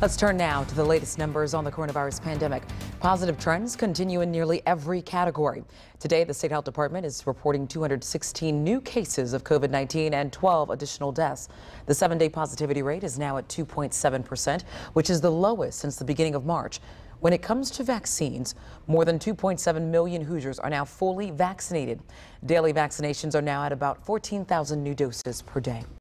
Let's turn now to the latest numbers on the coronavirus pandemic. Positive trends continue in nearly every category. Today, the State Health Department is reporting 216 new cases of COVID 19 and 12 additional deaths. The seven day positivity rate is now at 2.7%, which is the lowest since the beginning of March. When it comes to vaccines, more than 2.7 million Hoosiers are now fully vaccinated. Daily vaccinations are now at about 14,000 new doses per day.